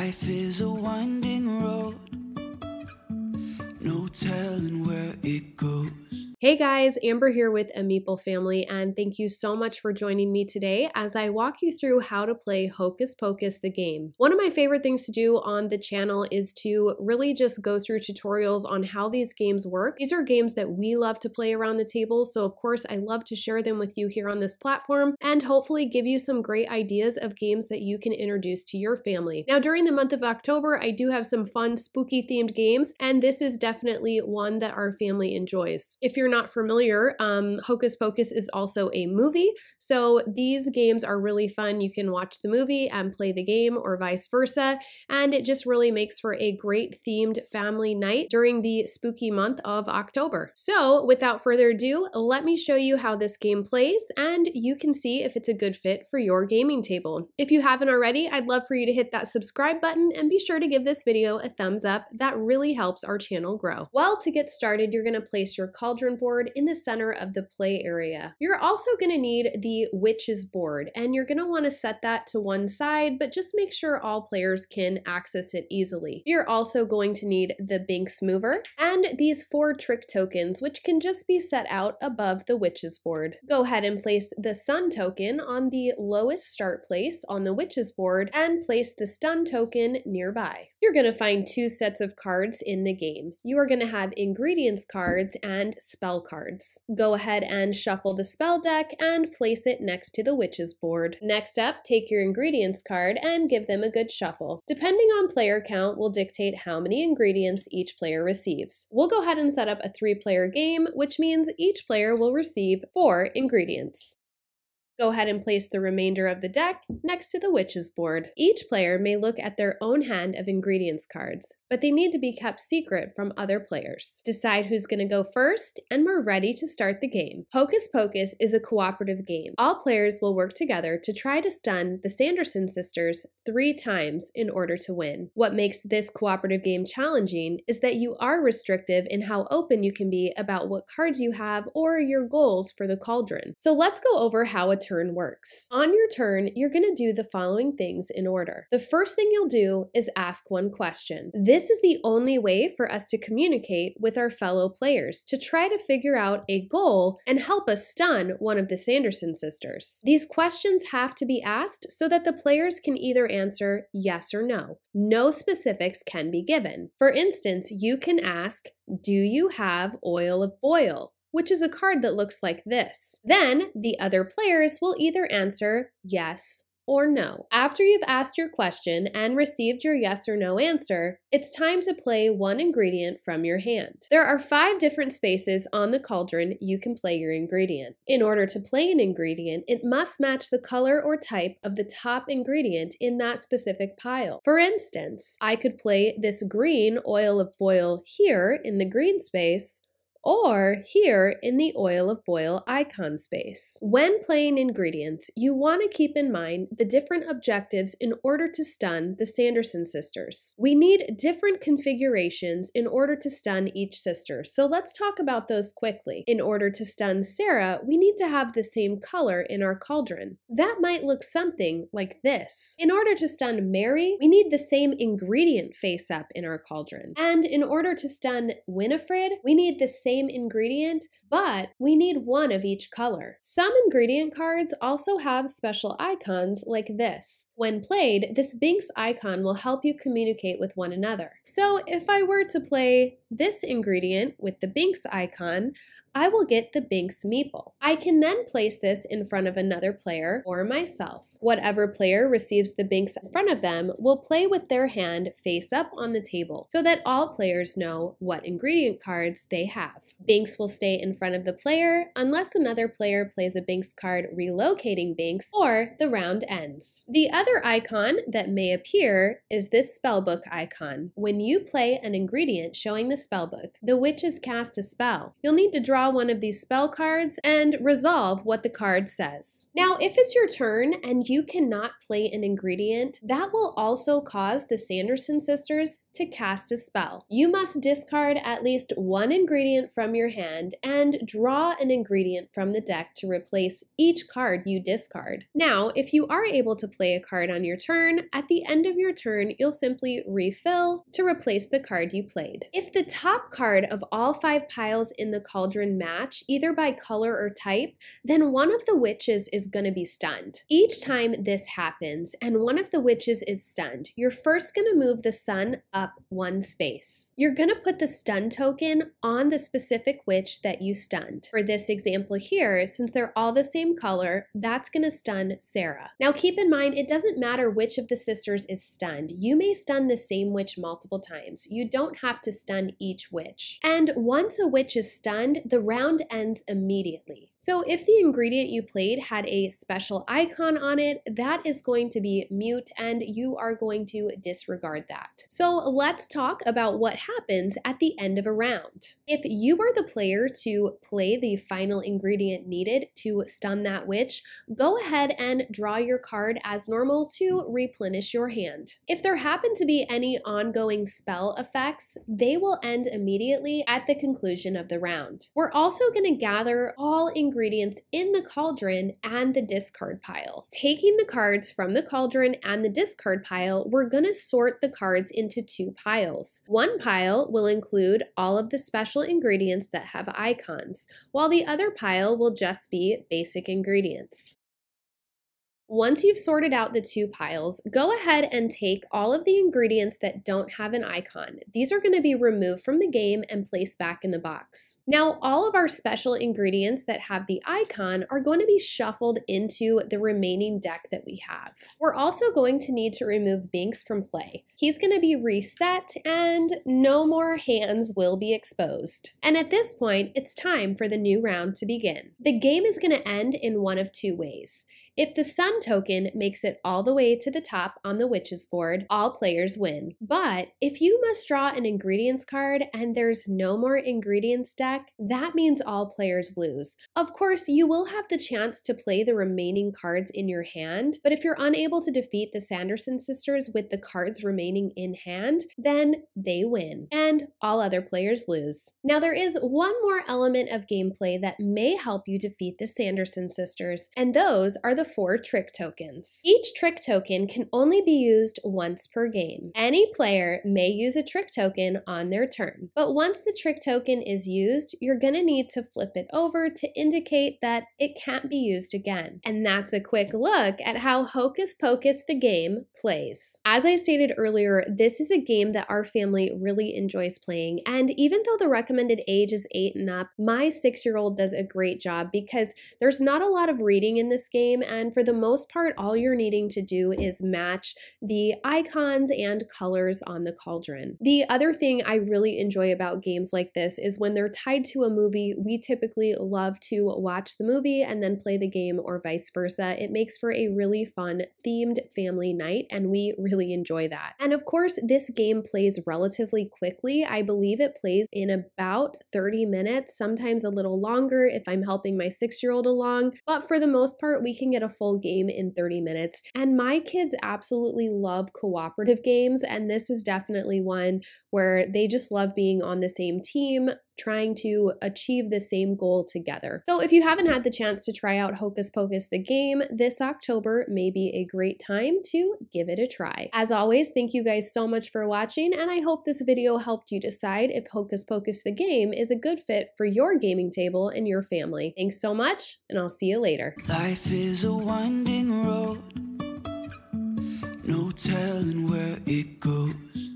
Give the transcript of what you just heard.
Life is a winding road, no telling where it goes. Hey guys, Amber here with a family, and thank you so much for joining me today as I walk you through how to play Hocus Pocus the game. One of my favorite things to do on the channel is to really just go through tutorials on how these games work. These are games that we love to play around the table, so of course I love to share them with you here on this platform and hopefully give you some great ideas of games that you can introduce to your family. Now during the month of October, I do have some fun spooky themed games, and this is definitely one that our family enjoys. If you're not familiar, um, Hocus Pocus is also a movie. So these games are really fun. You can watch the movie and play the game or vice versa. And it just really makes for a great themed family night during the spooky month of October. So without further ado, let me show you how this game plays and you can see if it's a good fit for your gaming table. If you haven't already, I'd love for you to hit that subscribe button and be sure to give this video a thumbs up. That really helps our channel grow. Well, to get started, you're gonna place your cauldron board in the center of the play area. You're also gonna need the witch's board and you're gonna wanna set that to one side, but just make sure all players can access it easily. You're also going to need the Binks mover and these four trick tokens, which can just be set out above the witch's board. Go ahead and place the sun token on the lowest start place on the witch's board and place the stun token nearby. You're going to find two sets of cards in the game. You are going to have ingredients cards and spell cards. Go ahead and shuffle the spell deck and place it next to the witch's board. Next up, take your ingredients card and give them a good shuffle. Depending on player count will dictate how many ingredients each player receives. We'll go ahead and set up a three player game, which means each player will receive four ingredients. Go ahead and place the remainder of the deck next to the witch's board. Each player may look at their own hand of ingredients cards, but they need to be kept secret from other players. Decide who's going to go first, and we're ready to start the game. Hocus Pocus is a cooperative game. All players will work together to try to stun the Sanderson sisters three times in order to win. What makes this cooperative game challenging is that you are restrictive in how open you can be about what cards you have or your goals for the cauldron. So let's go over how a turn works. On your turn, you're going to do the following things in order. The first thing you'll do is ask one question. This is the only way for us to communicate with our fellow players to try to figure out a goal and help us stun one of the Sanderson sisters. These questions have to be asked so that the players can either answer yes or no. No specifics can be given. For instance, you can ask, Do you have oil of boil? Which is a card that looks like this. Then the other players will either answer yes or no. After you've asked your question and received your yes or no answer, it's time to play one ingredient from your hand. There are five different spaces on the cauldron you can play your ingredient. In order to play an ingredient, it must match the color or type of the top ingredient in that specific pile. For instance, I could play this green oil of boil here in the green space, or here in the oil of boil icon space. When playing ingredients, you want to keep in mind the different objectives in order to stun the Sanderson sisters. We need different configurations in order to stun each sister, so let's talk about those quickly. In order to stun Sarah, we need to have the same color in our cauldron. That might look something like this. In order to stun Mary, we need the same ingredient face up in our cauldron. And in order to stun Winifred, we need the same same ingredient, but we need one of each color. Some ingredient cards also have special icons like this. When played, this Binks icon will help you communicate with one another. So if I were to play this ingredient with the Binks icon, I will get the Binks meeple. I can then place this in front of another player or myself. Whatever player receives the Binks in front of them will play with their hand face up on the table so that all players know what ingredient cards they have. Binks will stay in front of the player unless another player plays a Binks card relocating Binks or the round ends. The other icon that may appear is this spellbook icon. When you play an ingredient showing the spellbook, the witches cast a spell. You'll need to draw draw one of these spell cards and resolve what the card says. Now, if it's your turn and you cannot play an ingredient, that will also cause the Sanderson sisters to cast a spell. You must discard at least one ingredient from your hand and draw an ingredient from the deck to replace each card you discard. Now, if you are able to play a card on your turn, at the end of your turn, you'll simply refill to replace the card you played. If the top card of all five piles in the cauldron match, either by color or type, then one of the witches is going to be stunned. Each time this happens and one of the witches is stunned, you're first going to move the sun up one space. You're going to put the stun token on the specific witch that you stunned. For this example here, since they're all the same color, that's going to stun Sarah. Now keep in mind, it doesn't matter which of the sisters is stunned. You may stun the same witch multiple times. You don't have to stun each witch. And once a witch is stunned, the round ends immediately. So if the ingredient you played had a special icon on it, that is going to be mute and you are going to disregard that. So let's talk about what happens at the end of a round. If you are the player to play the final ingredient needed to stun that witch, go ahead and draw your card as normal to replenish your hand. If there happen to be any ongoing spell effects, they will end immediately at the conclusion of the round. We're also going to gather all ingredients ingredients in the cauldron and the discard pile. Taking the cards from the cauldron and the discard pile, we're going to sort the cards into two piles. One pile will include all of the special ingredients that have icons, while the other pile will just be basic ingredients. Once you've sorted out the two piles, go ahead and take all of the ingredients that don't have an icon. These are going to be removed from the game and placed back in the box. Now, all of our special ingredients that have the icon are going to be shuffled into the remaining deck that we have. We're also going to need to remove Binks from play. He's going to be reset and no more hands will be exposed. And at this point, it's time for the new round to begin. The game is going to end in one of two ways. If the sun token makes it all the way to the top on the witch's board, all players win. But if you must draw an ingredients card and there's no more ingredients deck, that means all players lose. Of course, you will have the chance to play the remaining cards in your hand, but if you're unable to defeat the Sanderson sisters with the cards remaining in hand, then they win, and all other players lose. Now, there is one more element of gameplay that may help you defeat the Sanderson sisters, and those are the four trick tokens. Each trick token can only be used once per game. Any player may use a trick token on their turn, but once the trick token is used, you're gonna need to flip it over to indicate that it can't be used again. And that's a quick look at how Hocus Pocus the game plays. As I stated earlier, this is a game that our family really enjoys playing, and even though the recommended age is 8 and up, my 6-year-old does a great job because there's not a lot of reading in this game and for the most part, all you're needing to do is match the icons and colors on the cauldron. The other thing I really enjoy about games like this is when they're tied to a movie, we typically love to watch the movie and then play the game or vice versa. It makes for a really fun themed family night and we really enjoy that. And of course, this game plays relatively quickly. I believe it plays in about 30 minutes, sometimes a little longer if I'm helping my six year old along. But for the most part, we can get a full game in 30 minutes. And my kids absolutely love cooperative games, and this is definitely one where they just love being on the same team, trying to achieve the same goal together. So if you haven't had the chance to try out Hocus Pocus the game this October may be a great time to give it a try. As always, thank you guys so much for watching and I hope this video helped you decide if Hocus Pocus the game is a good fit for your gaming table and your family. Thanks so much and I'll see you later. Life is a winding road No telling where it goes